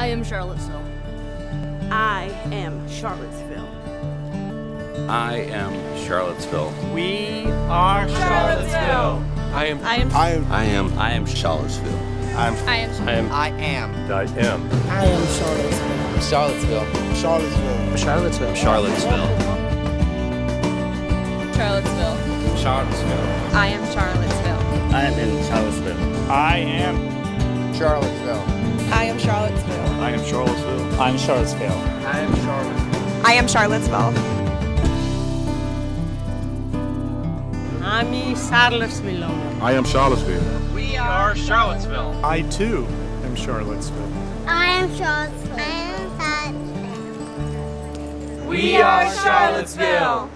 I am Charlottesville. I am Charlottesville. I am Charlottesville. We are Charlottesville. I am. I am. I am. I am. I am Charlottesville. I'm. I am. I am. I am. I am. I am Charlottesville. Charlottesville. Charlottesville. Charlottesville. Charlottesville. Charlottesville. Charlottesville. I am Charlottesville. I am in Charlottesville. I am. Charlottesville. I'm Charlottesville. I am Charlottesville. I am Charlottesville. I'm Charlottesville. I am Charlottesville. We are Charlottesville. I too am Charlottesville. I am Charlottesville. I am Charlottesville. We are Charlottesville.